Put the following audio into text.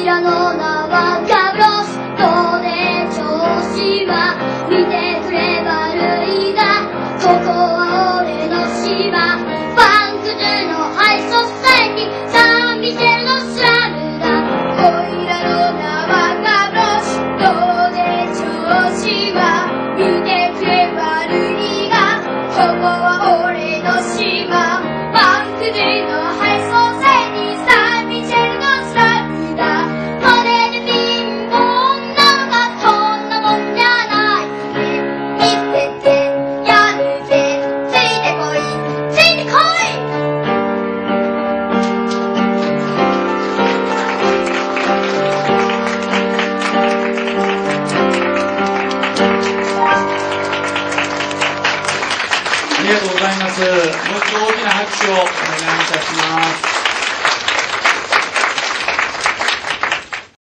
扉の名はカブロスどう調子は見てくれ悪いがここは俺の島パンクでのハイソサイティサンビセのスラムだおいらの名はカブロスどう調子は。りがとうございます。もう一度大きな拍手をお願いいたします。